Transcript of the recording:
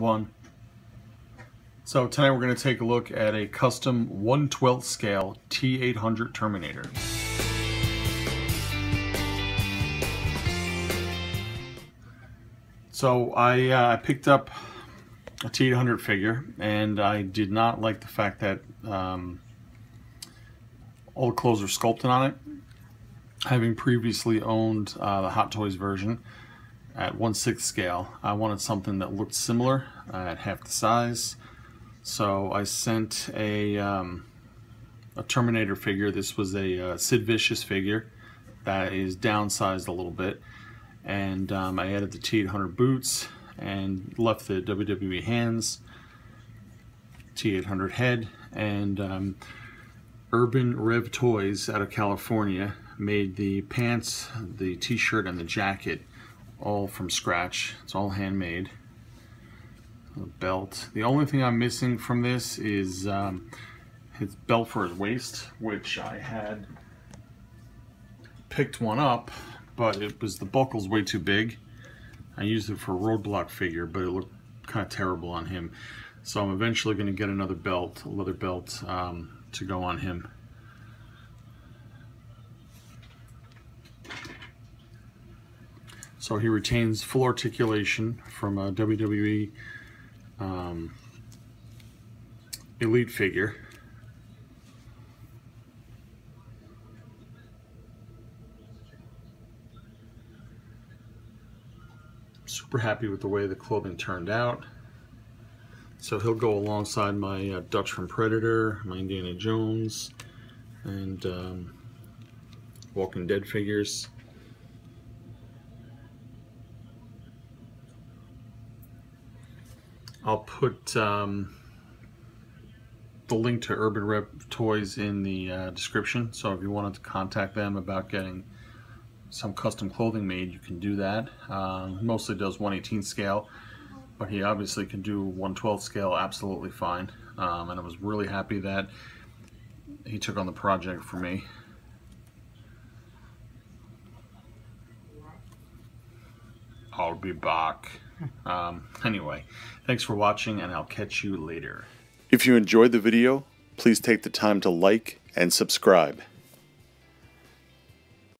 one. So tonight we're going to take a look at a custom 112th scale T800 Terminator. So I uh, picked up a T800 figure and I did not like the fact that um, all the clothes are sculpted on it. Having previously owned uh, the Hot Toys version at 1 6 scale, I wanted something that looked similar uh, at half the size. So I sent a, um, a Terminator figure. This was a uh, Sid Vicious figure that is downsized a little bit. And um, I added the T800 boots and left the WWE hands, T800 head, and um, Urban Rev Toys out of California made the pants, the t-shirt, and the jacket all from scratch. It's all handmade. The belt. The only thing I'm missing from this is um, his belt for his waist, which I had picked one up, but it was the buckle's way too big. I used it for a roadblock figure, but it looked kind of terrible on him. So I'm eventually going to get another belt, a leather belt, um, to go on him. So he retains full articulation from a WWE um, Elite figure. Super happy with the way the clothing turned out. So he'll go alongside my uh, Dutch from Predator, my Indiana Jones, and um, Walking Dead figures. I'll put um, the link to Urban Rev Toys in the uh, description. So if you wanted to contact them about getting some custom clothing made, you can do that. Uh, mostly does 118 scale, but he obviously can do 112 scale absolutely fine. Um, and I was really happy that he took on the project for me. I'll be back. Um, anyway, thanks for watching and I'll catch you later. If you enjoyed the video, please take the time to like and subscribe.